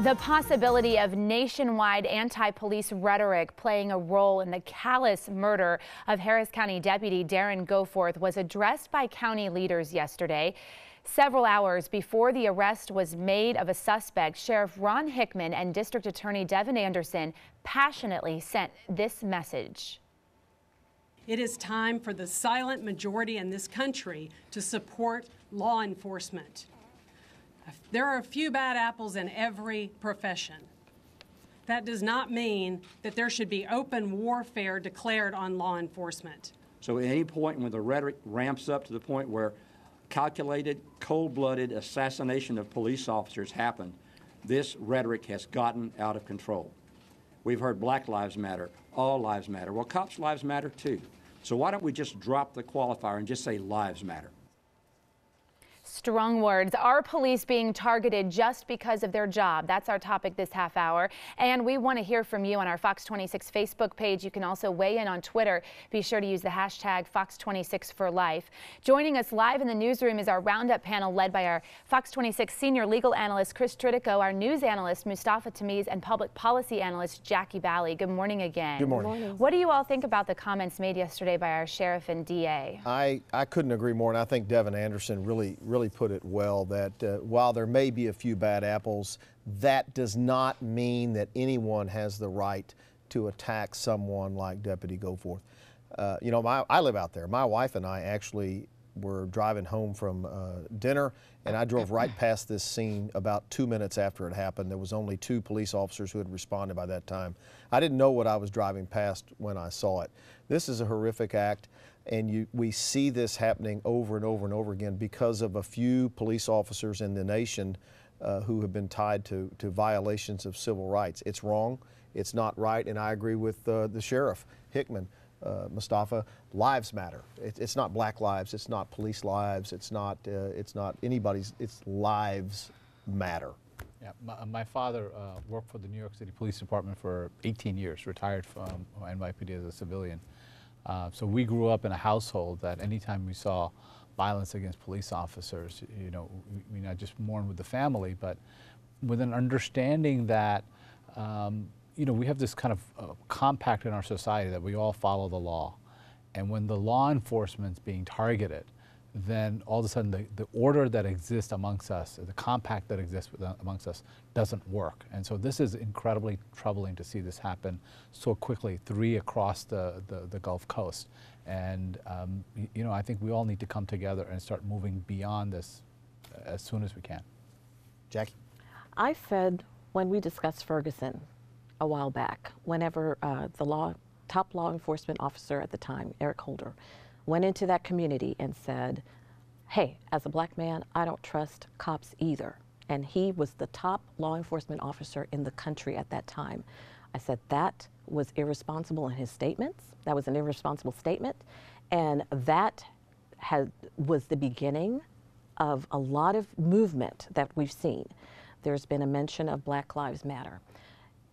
The possibility of nationwide anti police rhetoric playing a role in the callous murder of Harris County Deputy Darren Goforth was addressed by county leaders yesterday. Several hours before the arrest was made of a suspect, Sheriff Ron Hickman and District Attorney Devon Anderson passionately sent this message. It is time for the silent majority in this country to support law enforcement. There are a few bad apples in every profession. That does not mean that there should be open warfare declared on law enforcement. So at any point when the rhetoric ramps up to the point where calculated, cold-blooded assassination of police officers happened, this rhetoric has gotten out of control. We've heard Black Lives Matter, all lives matter. Well, cops' lives matter too. So why don't we just drop the qualifier and just say lives matter? Strong words. Are police being targeted just because of their job? That's our topic this half hour. And we want to hear from you on our Fox 26 Facebook page. You can also weigh in on Twitter. Be sure to use the hashtag Fox26 for life. Joining us live in the newsroom is our roundup panel led by our Fox 26 senior legal analyst Chris Tritico, our news analyst Mustafa Tameez, and public policy analyst Jacquie Baly. Good morning again. Good morning. Good morning. What do you all think about the comments made yesterday by our sheriff and DA? I, I couldn't agree more, and I think Devon Anderson really, really really put it well that uh, while there may be a few bad apples, that does not mean that anyone has the right to attack someone like Deputy Goforth. Uh, you know, my, I live out there. My wife and I actually were driving home from uh, dinner, and I drove right past this scene about two minutes after it happened. There was only two police officers who had responded by that time. I didn't know what I was driving past when I saw it. This is a horrific act and you, we see this happening over and over and over again because of a few police officers in the nation uh, who have been tied to, to violations of civil rights. It's wrong, it's not right, and I agree with uh, the sheriff, Hickman. Uh, Mustafa, lives matter. It, it's not black lives. It's not police lives. It's not. Uh, it's not anybody's. It's lives matter. Yeah, my, my father uh, worked for the New York City Police Department for 18 years. Retired from NYPD as a civilian. Uh, so we grew up in a household that anytime we saw violence against police officers, you know, we, not just mourn with the family, but with an understanding that, um, you know, we have this kind of uh, compact in our society that we all follow the law. And when the law enforcement's being targeted, then all of a sudden the, the order that exists amongst us, the compact that exists amongst us, doesn't work. And so this is incredibly troubling to see this happen so quickly, three across the, the, the Gulf Coast. And, um, you know, I think we all need to come together and start moving beyond this as soon as we can. Jackie? I said when we discussed Ferguson a while back, whenever uh, the law, top law enforcement officer at the time, Eric Holder, went into that community and said, hey, as a black man, I don't trust cops either. And he was the top law enforcement officer in the country at that time. I said that was irresponsible in his statements. That was an irresponsible statement. And that had, was the beginning of a lot of movement that we've seen. There's been a mention of Black Lives Matter.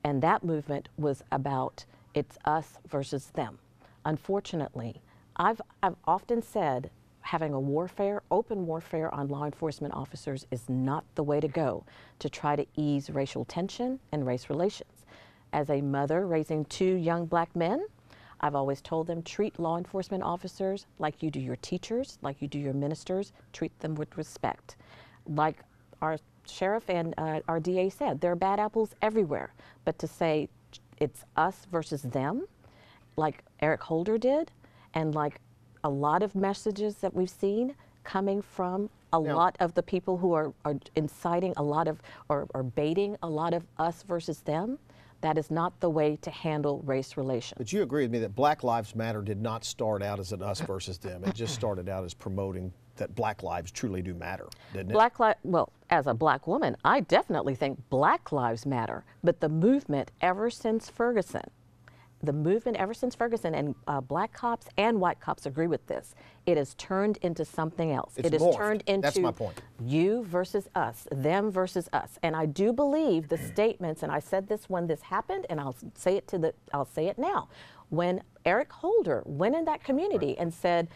And that movement was about it's us versus them. Unfortunately, I've, I've often said having a warfare, open warfare on law enforcement officers is not the way to go to try to ease racial tension and race relations. As a mother raising two young black men, I've always told them treat law enforcement officers like you do your teachers, like you do your ministers, treat them with respect. Like our sheriff and uh, our DA said, there are bad apples everywhere. But to say it's us versus them, like Eric Holder did, and like a lot of messages that we've seen coming from a lot of the people who are, are inciting a lot of or, or baiting a lot of us versus them that is not the way to handle race relations. But you agree with me that Black Lives Matter did not start out as an us versus them. It just started out as promoting that black lives truly do matter, didn't it? Black li- well, as a black woman, I definitely think black lives matter. But the movement ever since Ferguson the movement ever since Ferguson and uh, black cops and white cops agree with this. It has turned into something else. It's it has turned into That's my point. you versus us, them versus us. And I do believe the statements, and I said this when this happened, and I'll say it to the I'll say it now. When Eric Holder went in that community right. and said,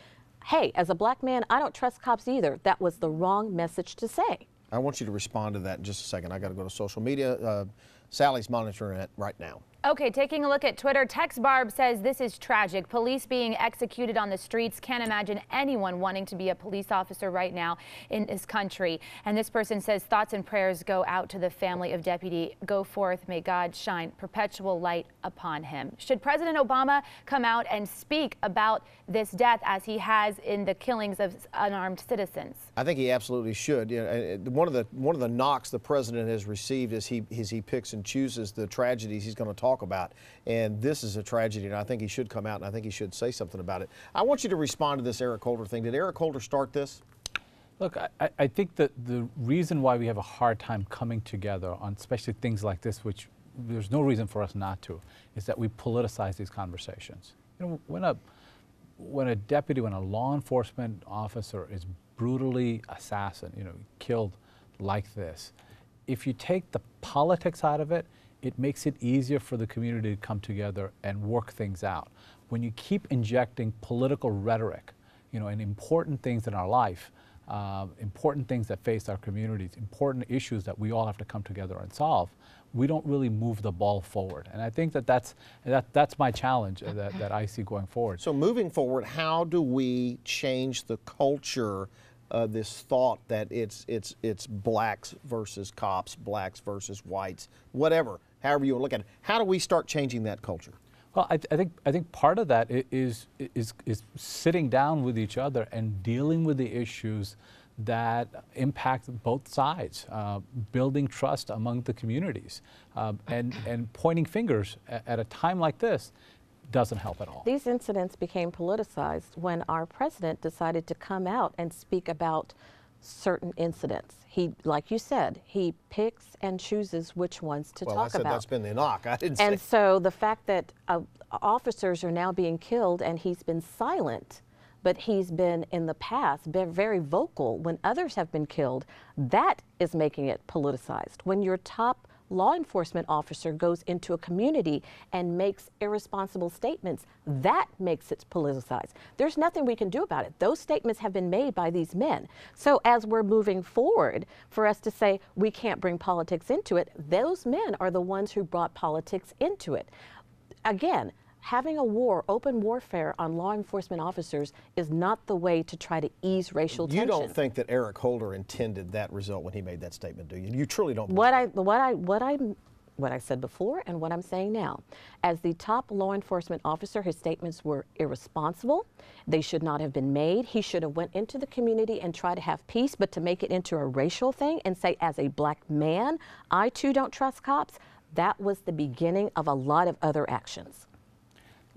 Hey, as a black man, I don't trust cops either, that was the wrong message to say. I want you to respond to that in just a second. I got to go to social media. Uh, Sally's monitoring it right now. Okay, taking a look at Twitter, Tex Barb says this is tragic. Police being executed on the streets. Can't imagine anyone wanting to be a police officer right now in this country. And this person says thoughts and prayers go out to the family of Deputy Goforth. May God shine perpetual light upon him. Should President Obama come out and speak about this death as he has in the killings of unarmed citizens? I think he absolutely should. You know, one of the one of the knocks the president has received is he is he picks and chooses the tragedies he's going to talk about, and this is a tragedy, and I think he should come out and I think he should say something about it. I want you to respond to this Eric Holder thing. Did Eric Holder start this? Look, I, I think that the reason why we have a hard time coming together on especially things like this, which there's no reason for us not to, is that we politicize these conversations. You know, when a when a deputy, when a law enforcement officer is brutally assassinated, you know, killed like this, if you take the politics out of it, it makes it easier for the community to come together and work things out. When you keep injecting political rhetoric, you know, and important things in our life, uh, important things that face our communities, important issues that we all have to come together and solve, we don't really move the ball forward. And I think that that's, that, that's my challenge that, that I see going forward. So moving forward, how do we change the culture uh, this thought that it's it's it's blacks versus cops, blacks versus whites, whatever, however you look at it. How do we start changing that culture? Well, I, I, think I think part of that is is is sitting down with each other and dealing with the issues that impact both sides, uh, building trust among the communities, uh, and and pointing fingers at, at a time like this doesn't help at all. These incidents became politicized when our president decided to come out and speak about certain incidents. He, like you said, he picks and chooses which ones to well, talk I said about. That's been the knock. I didn't and say. so the fact that uh, officers are now being killed and he's been silent, but he's been in the past been very vocal when others have been killed, that is making it politicized. When your top law enforcement officer goes into a community and makes irresponsible statements, that makes it politicized. There's nothing we can do about it. Those statements have been made by these men. So as we're moving forward, for us to say we can't bring politics into it, those men are the ones who brought politics into it. Again, having a war, open warfare on law enforcement officers is not the way to try to ease racial you tension. don't think that Eric Holder intended that result when he made that statement, do you? You truly don't. What I what I what I what I said before and what I'm saying now. As the top law enforcement officer, his statements were irresponsible. They should not have been made. He should have went into the community and tried to have peace, but to make it into a racial thing and say as a black man, I too don't trust cops, that was the beginning of a lot of other actions.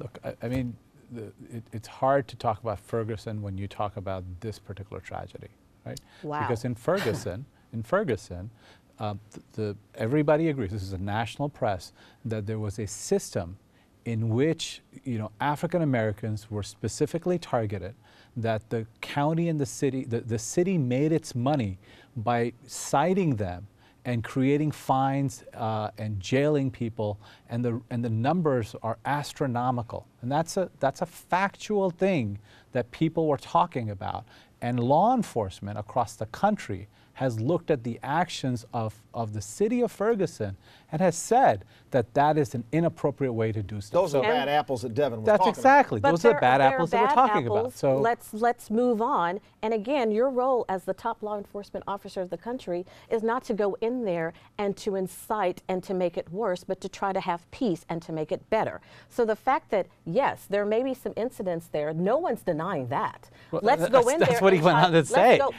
Look, I, I mean, the, it, it's hard to talk about Ferguson when you talk about this particular tragedy, right? Wow. Because in Ferguson, in Ferguson, uh, the, the, everybody agrees. This is a national press that there was a system in which you know African Americans were specifically targeted. That the county and the city, the, the city made its money by citing them and creating fines uh, and jailing people, and the, and the numbers are astronomical. And that's a, that's a factual thing that people were talking about. And law enforcement across the country has looked at the actions of, of the city of Ferguson and has said that that is an inappropriate way to do stuff. Those So are bad apples that Devon was that's talking That's exactly. But Those there- are bad there apples that we're talking apples. about. So let's let's move on. And again, your role as the top law enforcement officer of the country is not to go in there and to incite and to make it worse, but to try to have peace and to make it better. So the fact that yes, there may be some incidents there, no one's denying that. Well, let's that's- go in that's there. what he went on to let's say. go-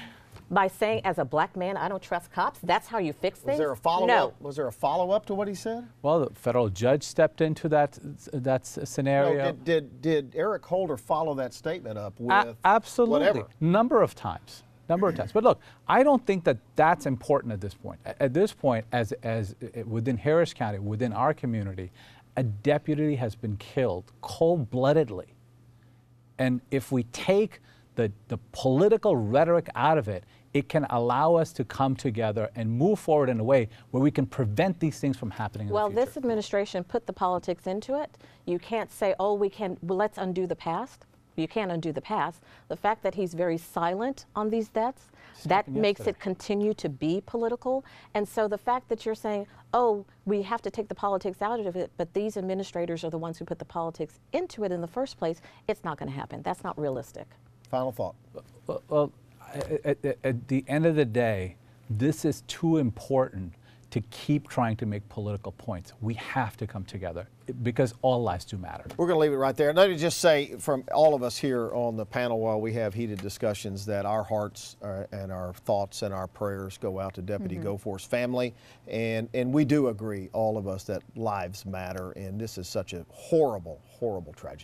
by saying, as a black man, I don't trust cops. That's how you fix things? Was there a follow No. up? Was there a follow up to what he said? Well, the federal judge stepped into that that scenario. No, did, did did Eric Holder follow that statement up with A- absolutely, whatever? number of times, number of times. But look, I don't think that that's important at this point. At this point, as as uh, within Harris County, within our community, a deputy has been killed cold-bloodedly, and if we take the the political rhetoric out of it. It can allow us to come together and move forward in a way where we can prevent these things from happening in Well, the this administration put the politics into it. You can't say, "Oh, we can. Well, let's undo the past." You can't undo the past. The fact that he's very silent on these deaths, that happened makes it continue to be political. And so the fact that you're saying, oh, we have to take the politics out of it, but these administrators are the ones who put the politics into it in the first place, it's not going to happen. That's not realistic. Final thought. Well, well at, at, at the end of the day, this is too important to keep trying to make political points. We have to come together because all lives do matter. We're going to leave it right there. Let me just say from all of us here on the panel while we have heated discussions that our hearts are, and our thoughts and our prayers go out to Deputy mm-hmm. Goforth's family. And, and we do agree, all of us, that lives matter. And this is such a horrible, horrible tragedy.